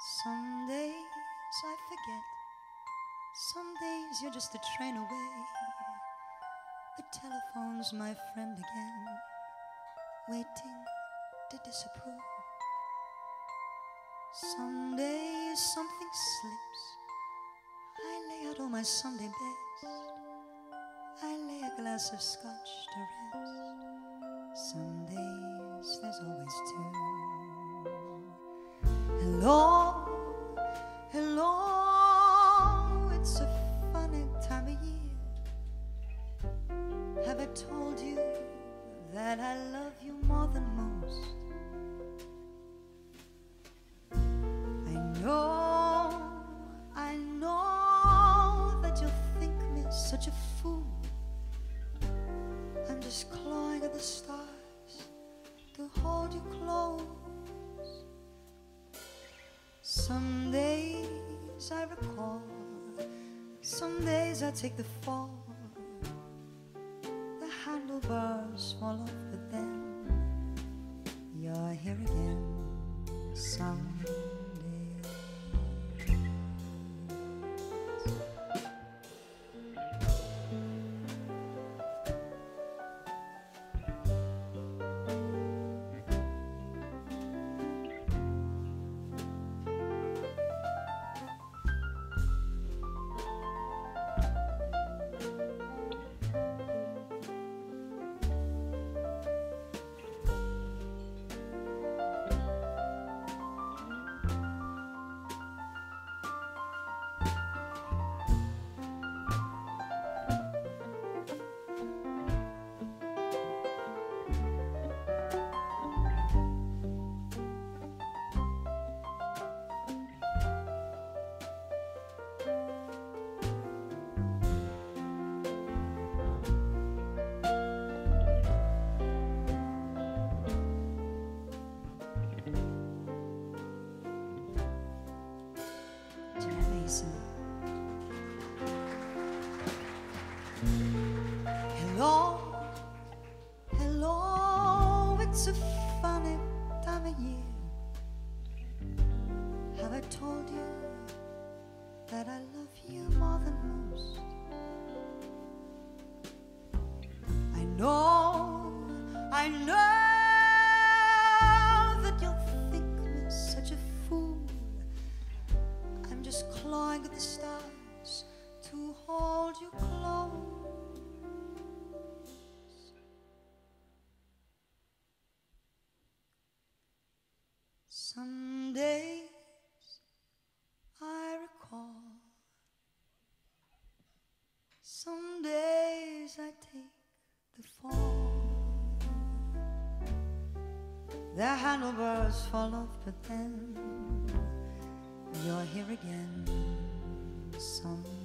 Some days I forget. Some days you're just a train away. The telephone's my friend again, waiting to disapprove. Some days something slips. I lay out all my Sunday best. I lay a glass of scotch to rest. Some days there's always two. Hello, told you that I love you more than most? I know, I know that you'll think me such a fool. I'm just clawing at the stars to hold you close. Some days I recall, some days I take the fall. Fall off, but then you're here again. Someday. Janette Hello, hello, it's a funny time of year. Have I told you that I love you more than most? At the stars to hold you close. Some days I recall, some days I take the fall. The handlebars fall off, but then you're here again someday.